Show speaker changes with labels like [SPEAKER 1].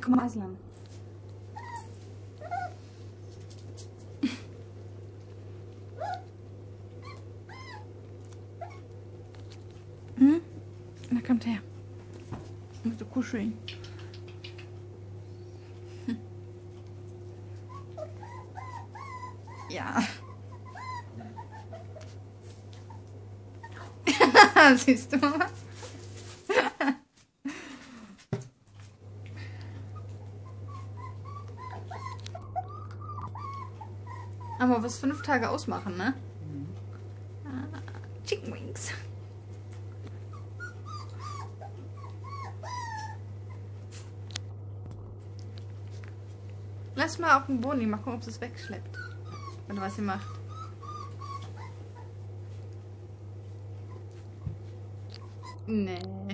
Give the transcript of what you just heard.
[SPEAKER 1] komm Aslan. Hm? Na, kommt her. Ich möchte kuscheln. Hm. Ja. Siehst du mal? Aber was fünf Tage ausmachen, ne? Ah, Chicken Wings. Lass mal auf den liegen, mal gucken, ob es wegschleppt. Oder was sie macht. Nee.